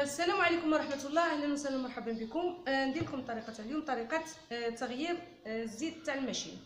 السلام عليكم ورحمة الله. أهلا وسهلا مرحبا بكم. آه، ندير لكم طريقة اليوم طريقة آه، تغيير آه، الزيت تاع الماشين.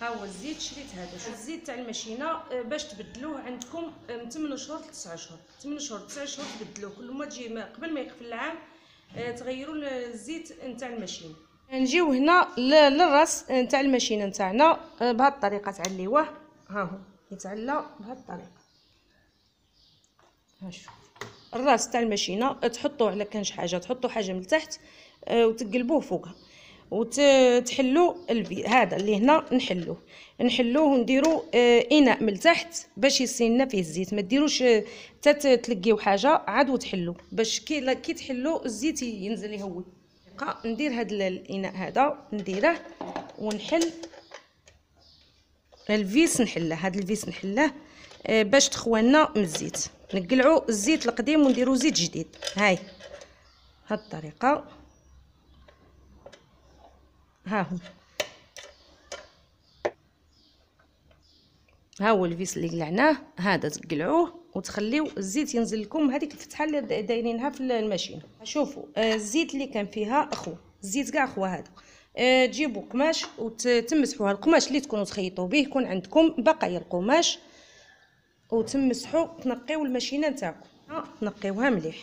ها هو الزيت شريت هذا. شوف الزيت تاع الماشينة باش تبدلوه عندكم من 8 شهور ل 9 شهور. 8 شهور 9 شهور تبدلوه. كل ما تجي قبل ما يقفل العام تغيروا الزيت نتاع الماشين. نجيو هنا للرأس نتاع الماشينة نتاعنا آه، بهذه الطريقة تعليوه. ها هو. يتعلى بهذه الطريقة. ها شوف الراس تاع الماشينة تحطوه على كانش حاجة تحطوا حاجة من تحت آه، وتقلبوه فوقها وتحلوا الفي هذا اللي هنا نحلوه نحلوه ونديروا آه، إناء من تحت باش يسيلنا فيه الزيت. ما ديروش آه، حتى تلقيو حاجة عاد وتحلوا باش كي كي تحلوا الزيت ينزل يهوي. ندير هذا الإناء هذا نديره ونحل. ال vis نحله هاد ال vis نحله آه، باش تخوالنا من الزيت. نقلعوا الزيت القديم ونديروا زيت جديد. هاي. هاد الطريقة. ها هو. ها هو ال vis اللي قلعناه. هذا تقلعوه وتخليو الزيت ينزل لكم. هذيك الفتحة اللي دا- دايرينها في ال machine. شوفوا آه، الزيت اللي كان فيها أخو. الزيت كاع اخو هذا. تجيبوا قماش وتمسحوها القماش اللي تكونوا تخيطوا به يكون عندكم بقايا القماش. وتمسحوا تنقيو الماشينة نتاعكم. ها، تنقيوها مليح.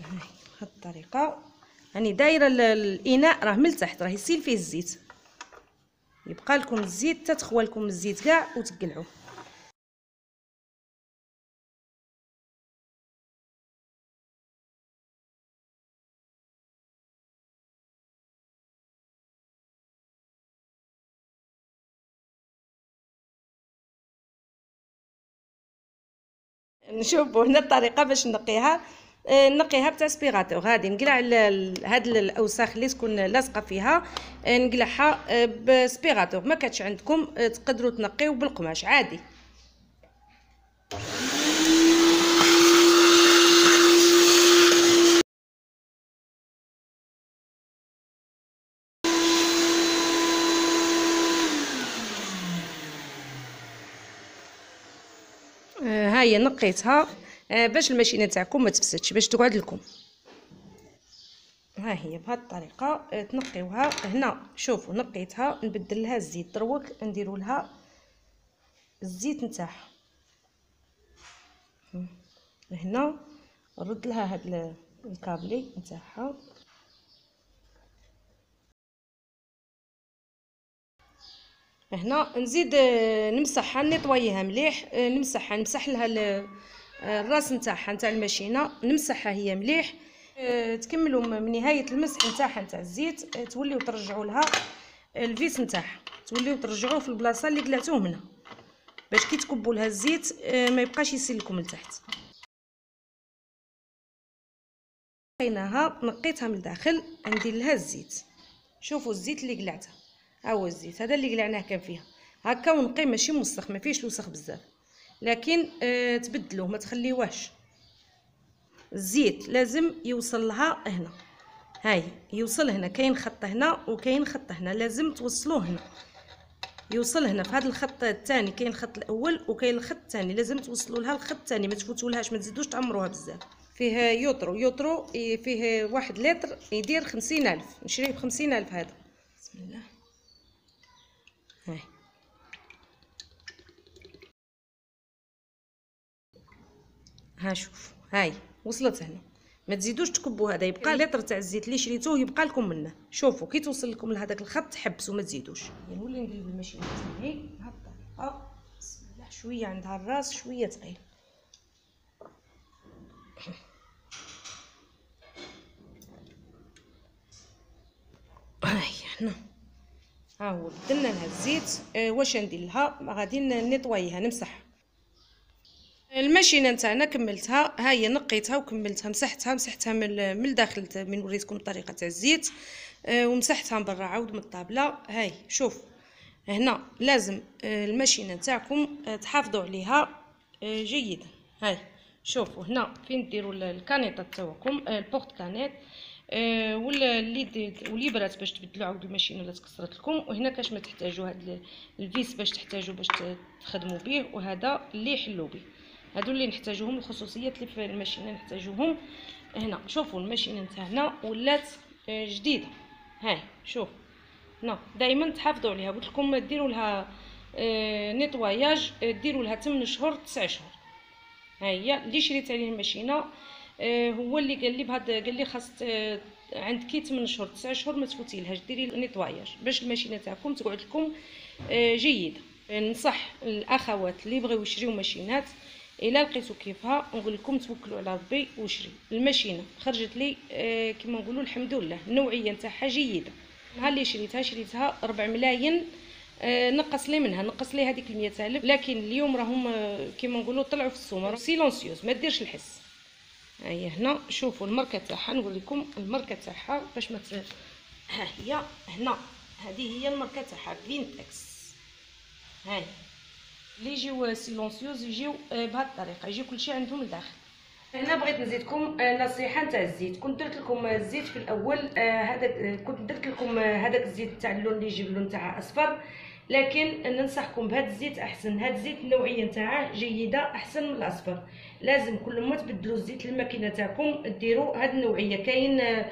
بهاد الطريقة. راني دايرة ال- الإناء راه من تحت راه يسيل فيه الزيت. يبقى لكم الزيت تتخوى لكم الزيت كاع وتقلعوه. نشوفوا هنا الطريقة باش نقيها آه، نقيها بتاسبيغاتور غادي نقلع هاد الأوساخ اللي تكون لاصقة فيها آه، نقلعها آه، بسبيغاتور ما كانتش عندكم تقدروا تنقيو بالقماش. عادي آه، هي نقيتها آه، باش الماشينة تاعكم ما تفسدش باش تقعد لكم. ها هي بهذه الطريقة آه، تنقيوها هنا. شوفوا نقيتها نبدل لها الزيت دروك نديروا لها الزيت نتاعها. هنا نرد لها هاد ال- الكابلي نتاعها. هنا نزيد آه، نمسحها نطويها مليح آه، نمسحها نمسح لها آه، الراس نتاعها نتاع الماشينة نمسحها هي مليح تكملوا من نهاية المسح نتاعها نتاع الزيت توليو ترجعوا لها ال vis نتاعها توليو ترجعوه في البلاصة اللي قلعتوه منها باش كي تكبوا لها الزيت ما يبقاش يسيل لكم لتحت. نقيناها نقيتها من الداخل ندير لها الزيت. شوفوا الزيت اللي قلعته ها هو الزيت هذا اللي قلعناه كان فيها. هكا ونقي ماشي موسخ ما فيهش وسخ بزاف. لكن آه تبدلوه ما تخليوهش. الزيت لازم يوصل لها هنا. هاي يوصل هنا كاين خط هنا وكاين خط هنا لازم توصلوه هنا. يوصل هنا في هذا الخط الثاني كاين الخط الأول وكاين الخط الثاني لازم توصلوا لها الخط الثاني ما تفوتولهاش ما تزيدوش تعمروها بزاف. فيه ليترو ليترو فيه واحد لتر يدير خمسين ألف نشريه بخمسين ألف هذا. بسم الله هاي ها شوف هاي وصلت هنا. ما تزيدوش تكبوا هذا يبقى لتر تاع الزيت اللي شريتوه يبقى لكم منه. شوفوا كي توصل لكم لهذاك الخط حبسوا ما تزيدوش. نولي نقلب الماشينه تاعي بهذه الطريقة بسم الله. شوية عندها الراس شوية ثقيل هاي هنا. ها هو بدلنا لها الزيت. آه واش ندير لها؟ غادي نطويها نمسحها. الماشينة نتاعنا كملتها ها هي نقيتها وكملتها مسحتها مسحتها من من الداخل من وريتكم الطريقة تاع الزيت آه ومسحتها من برا عاود من الطابلة. هاي شوف هنا لازم آه الماشينة نتاعكم آه تحافظوا عليها جيدا. هاي شوفوا هنا فين ديروا ال- الكانيطة تاعكم البورت كانيت ولا اللي واللي برات باش تبدلوا عاود الماشينة ولا تكسرت لكم. وهنا كاش ما تحتاجوا هاد الفيس باش تحتاجوا باش تخدموا به وهذا اللي يحلوا به. هادو اللي نحتاجوهم الخصوصيات اللي في الماشينه نحتاجوهم. هنا شوفوا الماشينه نتاعنا ولات آه، جديدة. هاي شوف. هنا دائما تحافظوا عليها. قلت لكم ديروا لها آه نيطواياج آه، ديروا لها 8 شهور 9 شهور ها هي اللي شريت عليه الماشينة. هو اللي قال لي بهاد قال لي خاص آه عندك 8 شهور 9 شهور ما تفوتي لهاش ديري nettoyage باش الماشينة تاعكم تقعد لكم جيدة. ننصح الأخوات اللي بغيو يشريو ماشينات إلا لقيتو كيفها نقول لكم توكلوا على ربي وشري. الماشينه خرجت لي آه كما نقولوا الحمد لله النوعيه نتاعها جيدة. ها اللي شريتها شريتها 4 ملايين آه نقص لي منها نقص لي هذيك ال ألف. لكن اليوم راهم آه كما نقولوا طلعوا في السومة silencieuse ما ديرش الحس. هيا هنا شوفوا الماركة تاعها نقول لكم الماركة تاعها باش ما ها هي هنا هذه هي الماركة تاعها فينتكس هاي. اللي يجيو silencieuse يجيو آه، بهذه الطريقة يجي كلشي عندهم لداخل. هنا بغيت نزيدكم آه، نصيحة نتاع الزيت. كنت درت لكم الزيت في الأول آه، هذاك كنت درت لكم هذاك الزيت تاع اللون اللي يجي اللون تاع أصفر. لكن ننصحكم بهذا الزيت أحسن. هذا الزيت النوعيه نتاعه جيدة أحسن من الأصفر. لازم كل ما تبدلوا الزيت للماكينة تاعكم ديروا هذه النوعية. كاين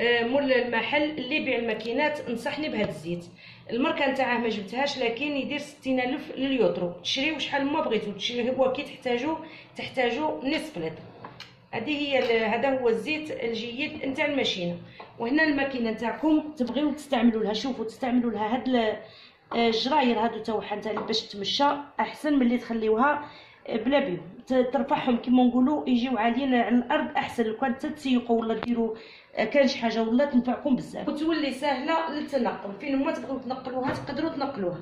مول المحل اللي يبيع الماكينات نصحني بهذا الزيت. الماركة نتاعه ما جبتهاش لكن يدير 60000 لليترو. تشريو شحال ما بغيتو تشري هو كي تحتاجو تحتاجو نصف لتر. هذه هي هذا هو الزيت الجيد نتاع الماشينة. وهنا الماكينة نتاعكم تبغيو تستعملوا لها. شوفوا تستعملوا لها. هاد الجراير هادو تاعها نتاع باش تمشى أحسن من اللي تخليوها. بلا بيهم ترفعهم كيما نقولوا يجيو عاليين على الأرض أحسن لو كان تسيقوا ولا ديروا كان شي حاجة ولا تنفعكم بزاف. وتولي سهله للتنقل. فين ما تبغيو تنقلوها تقدروا تنقلوها.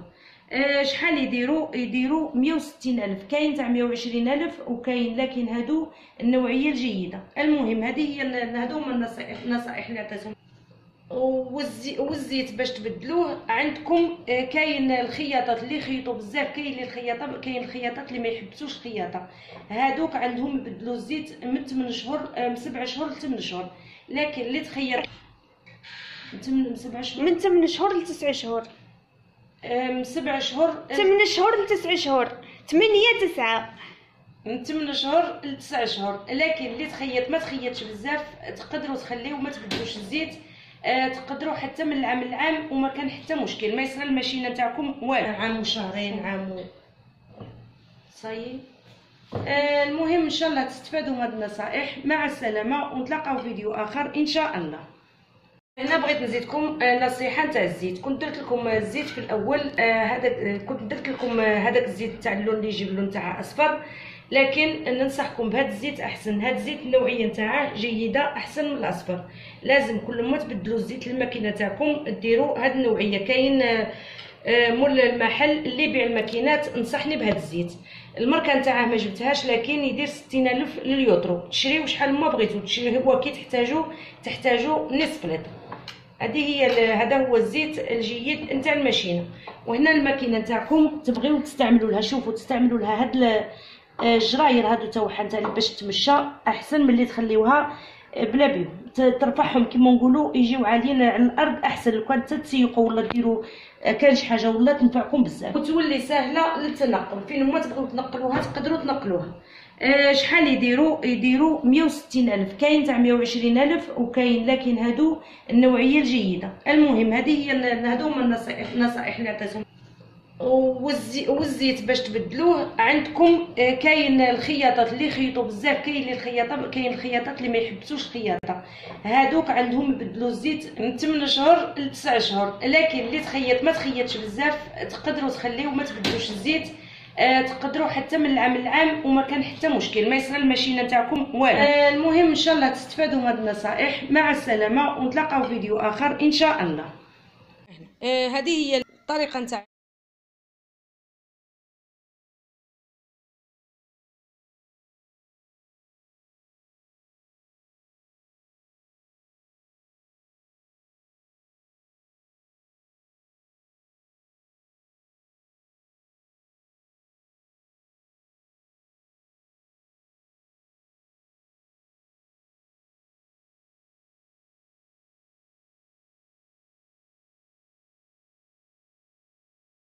آه شحال يديروا؟ يديروا 160 ألف. كاين تاع 120 ألف وكاين لكن هادو النوعية الجيدة. المهم هذه هي هادو هما النصائح النصائح اللي عطيتهم. والزيت باش تبدلوه. عندكم آه، كاين الخياطات اللي يخيطوا بزاف كاين اللي الخياطة كاين الخياطات اللي ما يحبسوش الخياطه هادوك عندهم يبدلوا الزيت من 8 شهور آه، من 7 شهور ل 8 شهور. لكن اللي تخيط من 7 شهور؟ من 8 شهور ل 9 شهور من 7 شهور 8 شهور ل 9 شهور. 8 9 من 8 شهور ل 9 شهور. لكن اللي تخيط ما تخيطش بزاف تقدروا تخليو ما تبدلوش الزيت. آه تقدروا حتى من العام للعام وما كان حتى مشكل. ما يصير الماشينة تاعكم والو. عام وشهرين عام صاي آه المهم إن شاء الله تستفادوا من هذه النصائح. مع السلامة ونتلاقاو فيديو آخر إن شاء الله. هنا بغيت نزيدكم آه، نصيحة نتاع الزيت. كنت درت لكم الزيت في الأول آه، آه كنت درت لكم هذاك الزيت تاع اللون اللي يجي اللون تاع أصفر. لكن ننصحكم بهذا الزيت أحسن. هذا الزيت النوعية نتاعه جيدة أحسن من الأصفر. لازم كل ما تبدلوا الزيت للماكينة تاعكم ديروا هذه النوعية. كاين آه، مول المحل اللي يبيع الماكينات نصحني بهذا الزيت. الماركة نتاعه ما جبتهاش لكن يدير 60000 لليترو. تشريو شحال ما بغيتو هو كي تحتاجو تحتاجو نصف لتر. هذه هي هذا هو الزيت الجيد نتاع الماشينة. وهنا الماكينة نتاعكم تبغيو تستعملوا لها شوفوا تستعملوا لها. هاد الجراير هادو تاعها نتاع باش تمشى أحسن من اللي تخليوها بلا بيهم ترفعهم كيما نقولوا يجيو عاليين على الأرض أحسن. لو كان تسيقوا ولا ديروا كان شي حاجة ولا تنفعكم بزاف. وتولي سهله للتنقل. فين ما تبغيو تنقلوها تقدروا تنقلوها. آه شحال يديروا يديروا 160 ألف. كاين تاع 120 ألف وكاين لكن هادو النوعية الجيدة. المهم هذه هي هادو هما النصائح النصائح اللي عطيتهم والزيت باش تبدلوه. عندكم آه، كاين الخياطات اللي يخيطوا بزاف كاين اللي الخياطة كاين الخياطات اللي ما يحبسوش الخياطه هادوك عندهم يبدلوا الزيت من 8 شهور ل 9 شهور لكن اللي تخيط ما تخيطش بزاف تقدروا تخليو ما تبدلوش الزيت. آه تقدروا حتى من العام للعام وما كان حتى مشكل. ما يصير الماشينه تاعكم والو. آه المهم إن شاء الله تستفادوا من هذه النصائح. مع السلامة ونتلاقاو فيديو آخر إن شاء الله. آه هذه هي الطريقة نتاع